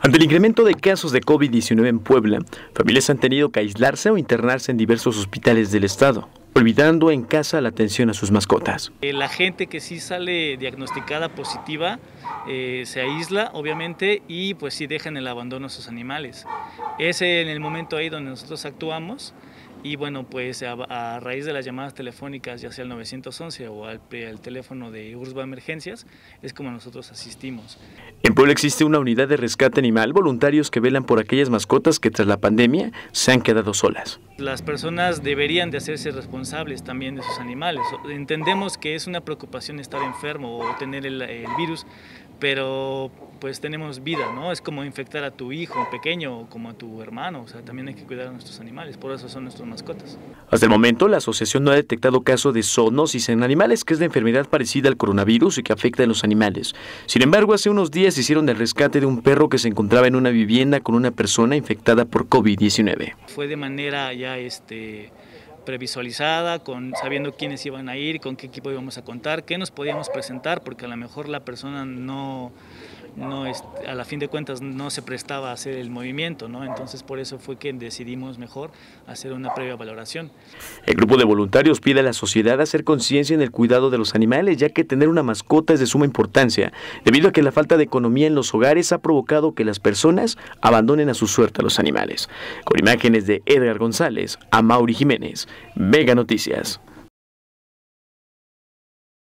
Ante el incremento de casos de COVID-19 en Puebla, familias han tenido que aislarse o internarse en diversos hospitales del estado, olvidando en casa la atención a sus mascotas. Eh, la gente que sí sale diagnosticada positiva eh, se aísla, obviamente, y pues sí dejan el abandono a sus animales. Es en el momento ahí donde nosotros actuamos y bueno, pues a, raíz de las llamadas telefónicas, ya sea el 911 o al, teléfono de Ursba Emergencias, es como nosotros asistimos. En Puebla existe una unidad de rescate animal, voluntarios que velan por aquellas mascotas que tras la pandemia se han quedado solas. Las personas deberían de hacerse responsables también de sus animales. Entendemos que es una preocupación estar enfermo o tener el, el virus, pero pues tenemos vida, ¿no? Es como infectar a tu hijo pequeño o como a tu hermano, o sea, también hay que cuidar a nuestros animales, por eso son nuestras mascotas. Hasta el momento, la asociación no ha detectado caso de zoonosis en animales, que es la enfermedad parecida al coronavirus y que afecta a los animales. Sin embargo, hace unos días hicieron el rescate de un perro que se encontraba en una vivienda con una persona infectada por COVID-19. Fue de manera ya este previsualizada, con sabiendo quiénes iban a ir, con qué equipo íbamos a contar, qué nos podíamos presentar, porque a lo mejor la persona no no a la fin de cuentas no se prestaba a hacer el movimiento, ¿no? Entonces por eso fue que decidimos mejor hacer una previa valoración. El grupo de voluntarios pide a la sociedad hacer conciencia en el cuidado de los animales, ya que tener una mascota es de suma importancia, debido a que la falta de economía en los hogares ha provocado que las personas abandonen a su suerte a los animales. Con imágenes de Edgar González, a Mauri Jiménez, Vega Noticias.